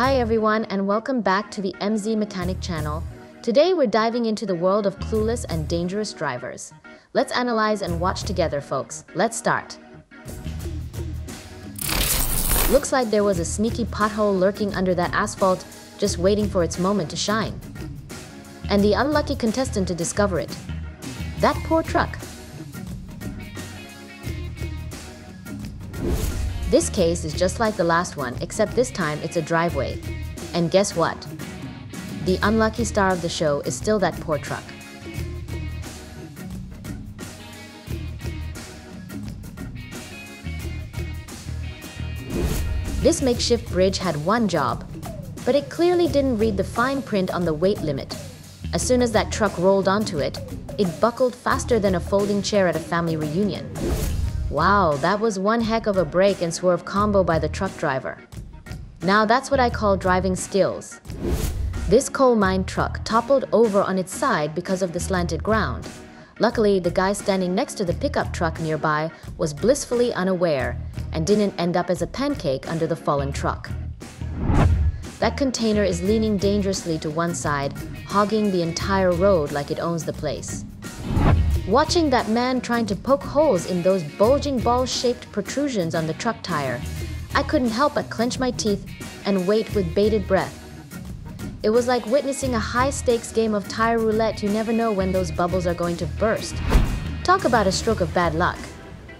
Hi everyone and welcome back to the MZ Mechanic channel. Today we're diving into the world of clueless and dangerous drivers. Let's analyze and watch together folks. Let's start. Looks like there was a sneaky pothole lurking under that asphalt just waiting for its moment to shine. And the unlucky contestant to discover it. That poor truck. This case is just like the last one, except this time it's a driveway. And guess what? The unlucky star of the show is still that poor truck. This makeshift bridge had one job, but it clearly didn't read the fine print on the weight limit. As soon as that truck rolled onto it, it buckled faster than a folding chair at a family reunion. Wow, that was one heck of a brake and swerve combo by the truck driver. Now that's what I call driving skills. This coal mine truck toppled over on its side because of the slanted ground. Luckily, the guy standing next to the pickup truck nearby was blissfully unaware and didn't end up as a pancake under the fallen truck. That container is leaning dangerously to one side, hogging the entire road like it owns the place. Watching that man trying to poke holes in those bulging ball-shaped protrusions on the truck tire, I couldn't help but clench my teeth and wait with bated breath. It was like witnessing a high-stakes game of tire roulette you never know when those bubbles are going to burst. Talk about a stroke of bad luck.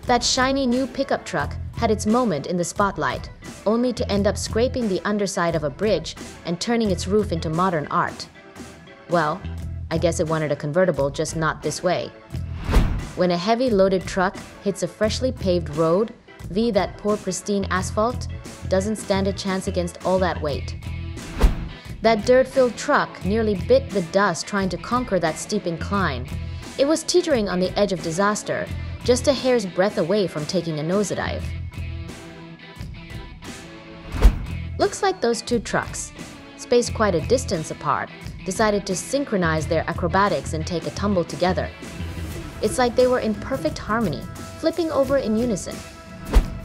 That shiny new pickup truck had its moment in the spotlight, only to end up scraping the underside of a bridge and turning its roof into modern art. Well, I guess it wanted a convertible, just not this way. When a heavy loaded truck hits a freshly paved road, v that poor pristine asphalt doesn't stand a chance against all that weight. That dirt-filled truck nearly bit the dust trying to conquer that steep incline. It was teetering on the edge of disaster, just a hair's breadth away from taking a nosedive. Looks like those two trucks, spaced quite a distance apart, decided to synchronize their acrobatics and take a tumble together. It's like they were in perfect harmony, flipping over in unison.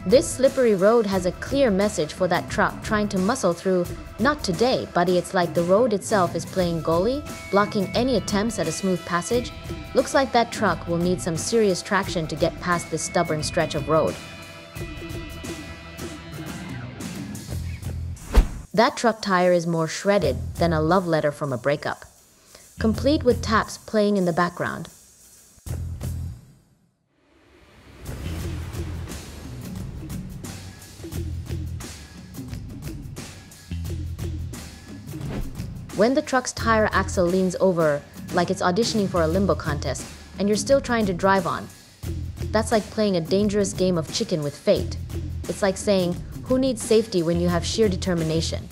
This slippery road has a clear message for that truck trying to muscle through, not today, buddy, it's like the road itself is playing goalie, blocking any attempts at a smooth passage. Looks like that truck will need some serious traction to get past this stubborn stretch of road. That truck tire is more shredded than a love letter from a breakup, complete with taps playing in the background. When the truck's tire axle leans over like it's auditioning for a limbo contest and you're still trying to drive on, that's like playing a dangerous game of chicken with fate. It's like saying, who needs safety when you have sheer determination?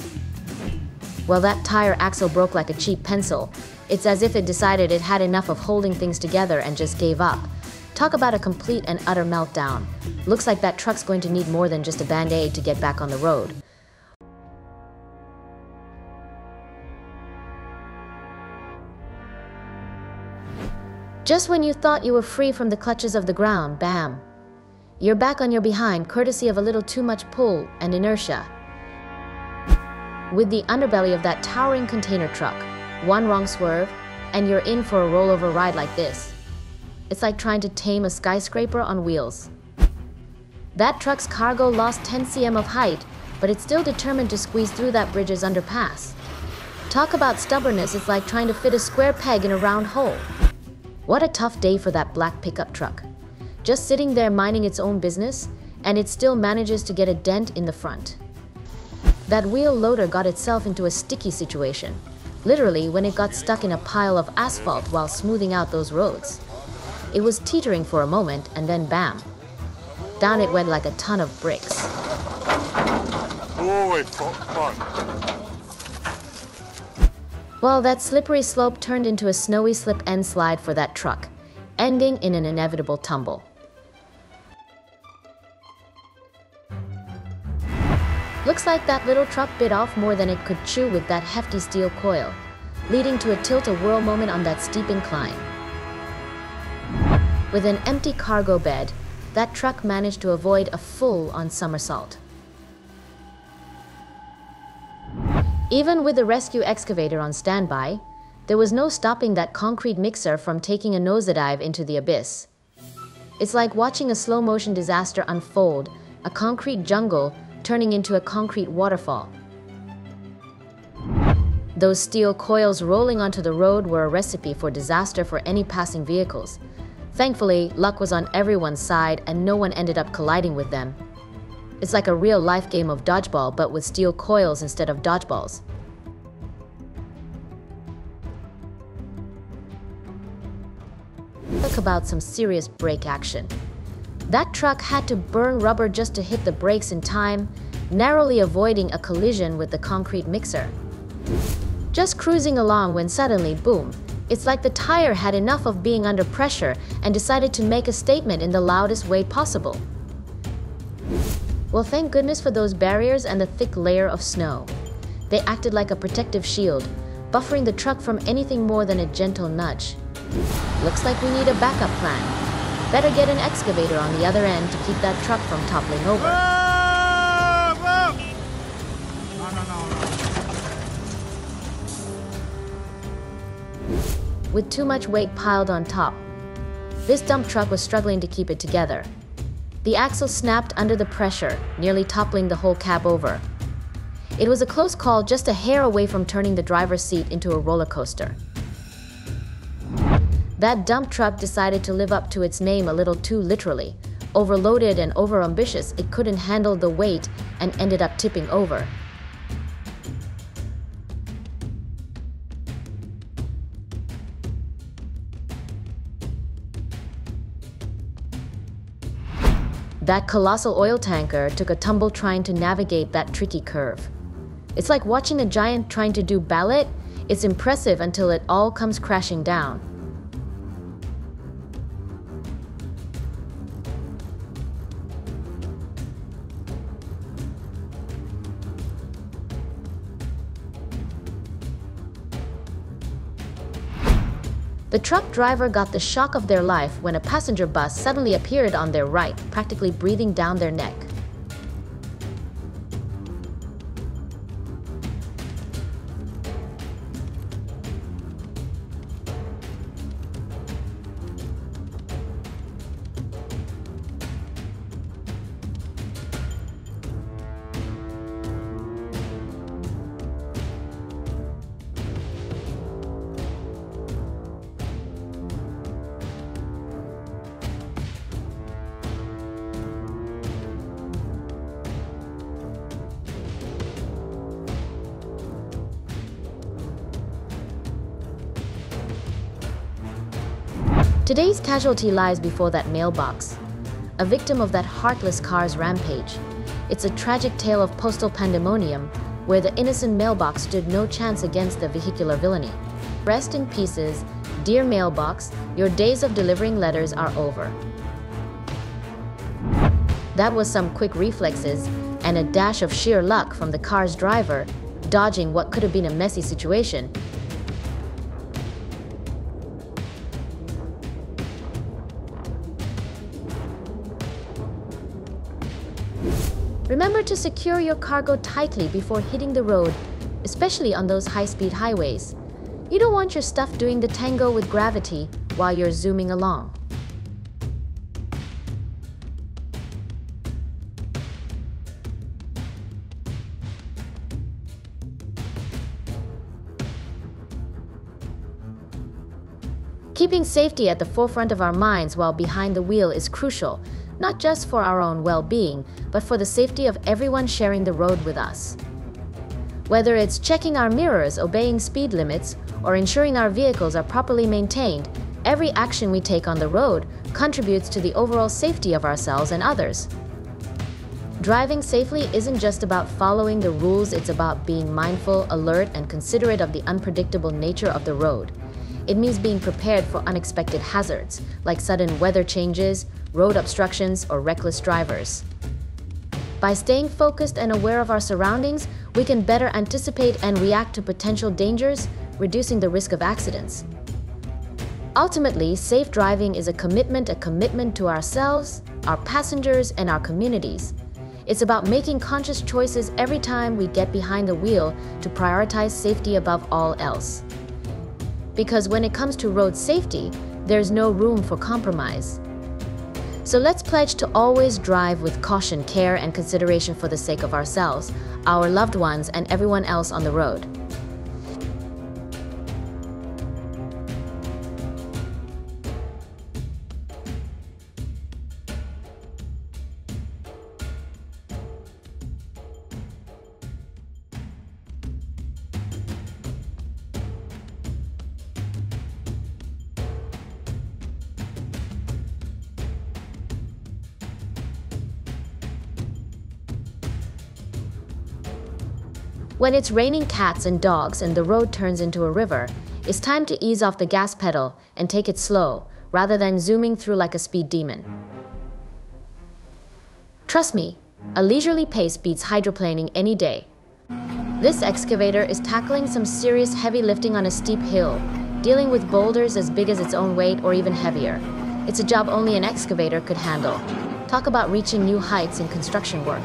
Well, that tire axle broke like a cheap pencil. It's as if it decided it had enough of holding things together and just gave up. Talk about a complete and utter meltdown. Looks like that truck's going to need more than just a band-aid to get back on the road. Just when you thought you were free from the clutches of the ground, bam, you're back on your behind courtesy of a little too much pull and inertia. With the underbelly of that towering container truck, one wrong swerve, and you're in for a rollover ride like this. It's like trying to tame a skyscraper on wheels. That truck's cargo lost 10 cm of height, but it's still determined to squeeze through that bridge's underpass. Talk about stubbornness, it's like trying to fit a square peg in a round hole. What a tough day for that black pickup truck just sitting there minding its own business, and it still manages to get a dent in the front. That wheel loader got itself into a sticky situation, literally when it got stuck in a pile of asphalt while smoothing out those roads. It was teetering for a moment, and then bam. Down it went like a ton of bricks. Well, that slippery slope turned into a snowy slip and slide for that truck, ending in an inevitable tumble. Looks like that little truck bit off more than it could chew with that hefty steel coil, leading to a tilt-a-whirl moment on that steep incline. With an empty cargo bed, that truck managed to avoid a full-on somersault. Even with the rescue excavator on standby, there was no stopping that concrete mixer from taking a nosedive into the abyss. It's like watching a slow motion disaster unfold, a concrete jungle turning into a concrete waterfall. Those steel coils rolling onto the road were a recipe for disaster for any passing vehicles. Thankfully, luck was on everyone's side and no one ended up colliding with them. It's like a real life game of dodgeball, but with steel coils instead of dodgeballs. Talk about some serious brake action. That truck had to burn rubber just to hit the brakes in time, narrowly avoiding a collision with the concrete mixer. Just cruising along when suddenly, boom, it's like the tire had enough of being under pressure and decided to make a statement in the loudest way possible. Well, thank goodness for those barriers and the thick layer of snow. They acted like a protective shield, buffering the truck from anything more than a gentle nudge. Looks like we need a backup plan. Better get an excavator on the other end to keep that truck from toppling over. With too much weight piled on top, this dump truck was struggling to keep it together. The axle snapped under the pressure, nearly toppling the whole cab over. It was a close call just a hair away from turning the driver's seat into a roller coaster. That dump truck decided to live up to its name a little too literally. Overloaded and overambitious, it couldn't handle the weight and ended up tipping over. That colossal oil tanker took a tumble trying to navigate that tricky curve. It's like watching a giant trying to do ballet. It's impressive until it all comes crashing down. The truck driver got the shock of their life when a passenger bus suddenly appeared on their right, practically breathing down their neck. Today's casualty lies before that mailbox, a victim of that heartless car's rampage. It's a tragic tale of postal pandemonium where the innocent mailbox stood no chance against the vehicular villainy. Rest in pieces, dear mailbox, your days of delivering letters are over. That was some quick reflexes and a dash of sheer luck from the car's driver, dodging what could have been a messy situation to secure your cargo tightly before hitting the road, especially on those high-speed highways. You don't want your stuff doing the tango with gravity while you're zooming along. Keeping safety at the forefront of our minds while behind the wheel is crucial, not just for our own well being, but for the safety of everyone sharing the road with us. Whether it's checking our mirrors, obeying speed limits, or ensuring our vehicles are properly maintained, every action we take on the road contributes to the overall safety of ourselves and others. Driving safely isn't just about following the rules, it's about being mindful, alert, and considerate of the unpredictable nature of the road. It means being prepared for unexpected hazards, like sudden weather changes, road obstructions, or reckless drivers. By staying focused and aware of our surroundings, we can better anticipate and react to potential dangers, reducing the risk of accidents. Ultimately, safe driving is a commitment, a commitment to ourselves, our passengers, and our communities. It's about making conscious choices every time we get behind the wheel to prioritize safety above all else. Because when it comes to road safety, there's no room for compromise. So let's pledge to always drive with caution, care, and consideration for the sake of ourselves, our loved ones, and everyone else on the road. When it's raining cats and dogs and the road turns into a river, it's time to ease off the gas pedal and take it slow, rather than zooming through like a speed demon. Trust me, a leisurely pace beats hydroplaning any day. This excavator is tackling some serious heavy lifting on a steep hill, dealing with boulders as big as its own weight or even heavier. It's a job only an excavator could handle. Talk about reaching new heights in construction work.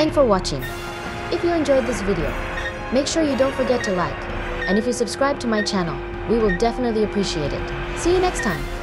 Thanks for watching. If you enjoyed this video, make sure you don't forget to like. And if you subscribe to my channel, we will definitely appreciate it. See you next time.